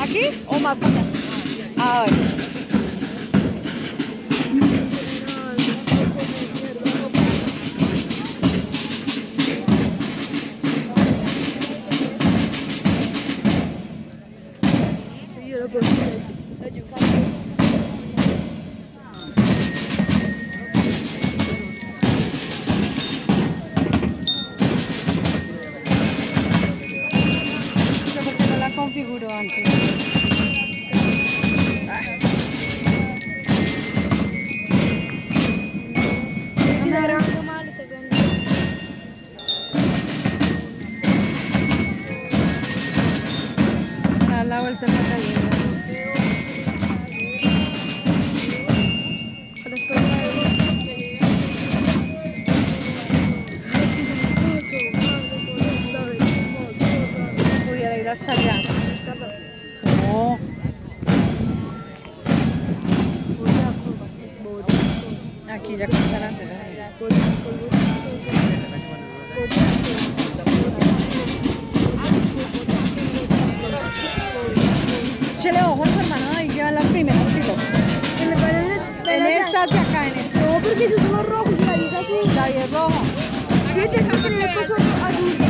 ¿Aquí o más allá? Aquí ya comienzan a hacer. Chele ojo a su hermano ahí lleva las primeras filo. En estas de acá, en esta. No, porque esos son los rojos y la dice azul. La es rojo. Sí, te que estos son azul.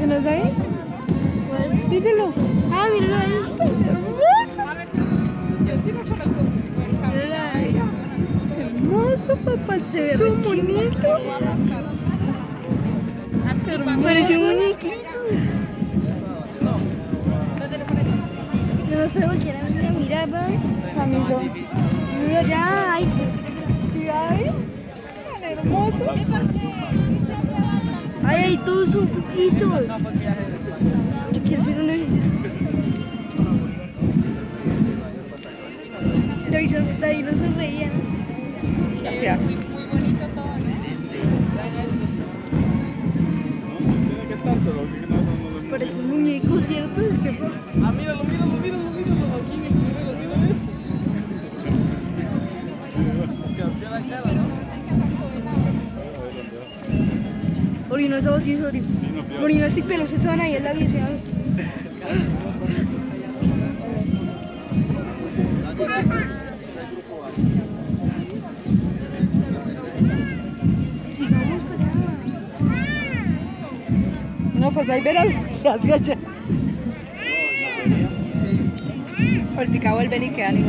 ¿Se nos da ahí? Díselo. Ah, míralo ahí. Hermoso, papá papacito, bonito. Parece un muñequito. No nos puedo quedar mira, mira, va, amigo. Mira ya, ay, pues, ¿qué hay? Tan hermoso. Ay, todos son poquitos. Yo quiero ellos. David, David no sonreía. Gracias. Parece un muñeco, ¿cierto? Es que Ah, míralo, míralo, míralo, Ori, no es así, es Ori. Ori, no estoy pelos, se van ahí en la vida. No, pues ahí verás. Se allá. Ahorita vuelven y quedan igual.